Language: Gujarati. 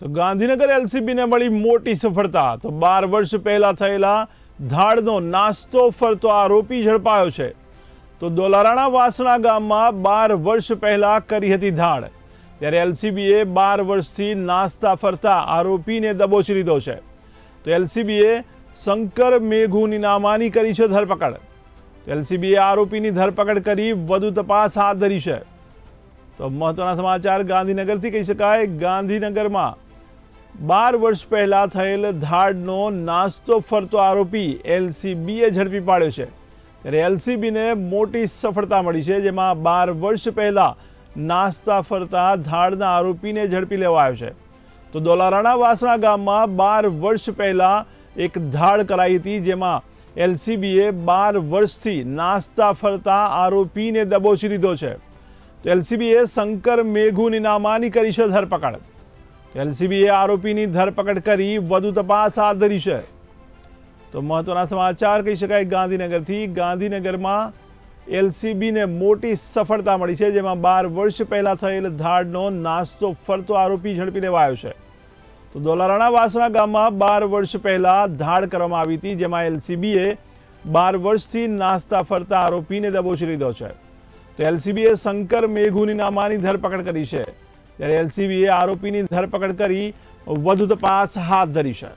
તો ગાંધીનગર એલસીબીને મળી મોટી સફળતા. તો બાર વર્ષ પહેલા થયેલા ધાડનો નાસ્તો ફરતો આરોપી ઝડપાયો છે. તો દોલારાણા વાસણા ગામમાં બાર વર્ષ પહેલા કરી હતી ધાડ. ત્યારે એલસીબીએ બાર વર્ષથી નાસ્તા ફરતા આરોપીને દબોચી લીધો છે. તો એલસીબીએ શંકર મેઘુની નામાની કરી છે ધરપકડ. એલસીબીએ આરોપીની ધરપકડ કરી વધુ તપાસ હાથ ધરી છે. તો મહત્વના સમાચાર ગાંધીનગરથી કહી શકાય. ગાંધીનગરમાં બાર વર્ષ પહેલા થયેલ ધાડનો નાસ્તો ફરતો આરોપી એલસીબીએ ઝડપી પાડ્યો છે. ત્યારે એલસીબીને મોટી સફળતા મળી છે, જેમાં બાર વર્ષ પહેલા નાસ્તા ફરતા ધાડના આરોપીને ઝડપી લેવાયો છે. તો દોલારાણા વાસણા ગામમાં બાર વર્ષ પહેલા એક ધાડ કરાઈ હતી, જેમાં એલસીબીએ બાર વર્ષથી નાસ્તા ફરતા આરોપીને દબોચી લીધો છે. તો એલસીબીએ શંકર મેઘુની નામાની કરી છે ધરપકડ. એલસીબીએ આરોપીની ધરપકડ કરી વધુ તપાસ હાથ ધરી છે. તો મહત્વના સમાચાર કહી શકાય, ગાંધીનગરથી ગાંધીનગરમાં એલસીબીને મોટી સફળતા મળી છે, જેમાં બાર વર્ષ પહેલા થયેલ ધાડનો નાસ્તો ફરતો આરોપી ઝડપી લેવાયો છે. તો દોલારાણા વાસણા ગામમાં બાર વર્ષ પહેલા ધાડ કરવામાં આવી હતી, જેમાં એલસીબીએ બાર વર્ષથી નાસ્તા ફરતા આરોપીને દબોચી લીધો છે. તો એલસીબીએ શંકર મેઘુની નામાની ધરપકડ કરી છે. ત્યારે એલસીબીએ આરોપીની ધરપકડ કરી વધુ તપાસ હાથ ધરી છે.